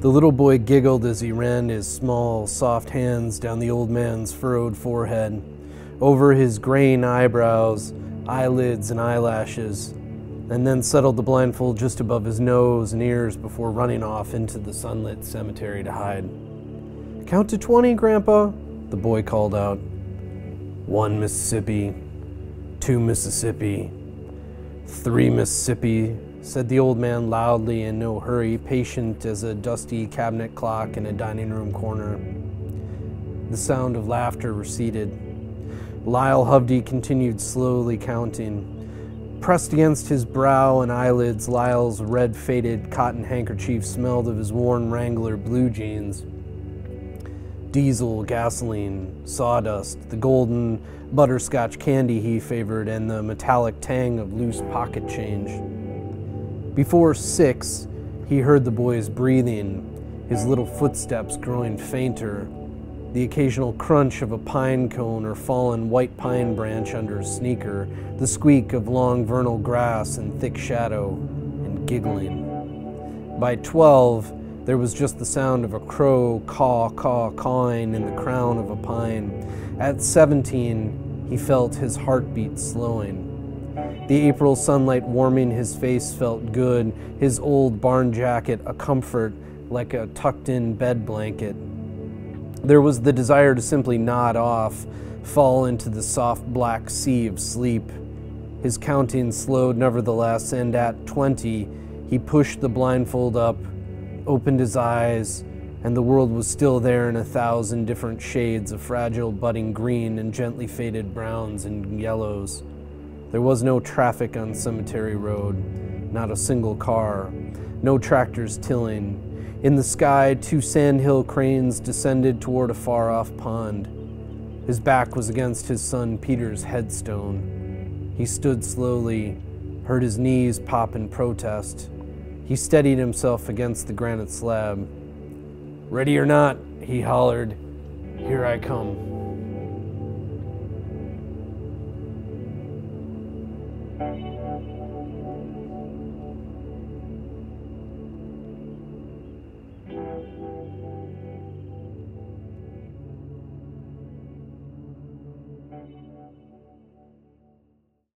The little boy giggled as he ran his small, soft hands down the old man's furrowed forehead, over his graying eyebrows, eyelids, and eyelashes, and then settled the blindfold just above his nose and ears before running off into the sunlit cemetery to hide. Count to 20, Grandpa, the boy called out. One Mississippi, two Mississippi, three Mississippi, said the old man loudly in no hurry, patient as a dusty cabinet clock in a dining room corner. The sound of laughter receded. Lyle Hovde continued slowly counting. Pressed against his brow and eyelids, Lyle's red faded cotton handkerchief smelled of his worn Wrangler blue jeans diesel, gasoline, sawdust, the golden butterscotch candy he favored, and the metallic tang of loose pocket change. Before six, he heard the boys breathing, his little footsteps growing fainter, the occasional crunch of a pine cone or fallen white pine branch under a sneaker, the squeak of long vernal grass in thick shadow, and giggling. By twelve, there was just the sound of a crow caw caw cawing in the crown of a pine. At 17, he felt his heartbeat slowing. The April sunlight warming his face felt good, his old barn jacket a comfort like a tucked in bed blanket. There was the desire to simply nod off, fall into the soft black sea of sleep. His counting slowed nevertheless, and at 20, he pushed the blindfold up opened his eyes, and the world was still there in a thousand different shades of fragile budding green and gently faded browns and yellows. There was no traffic on Cemetery Road, not a single car, no tractors tilling. In the sky, two sandhill cranes descended toward a far off pond. His back was against his son Peter's headstone. He stood slowly, heard his knees pop in protest, he steadied himself against the granite slab. Ready or not, he hollered, Here I come. Thank you.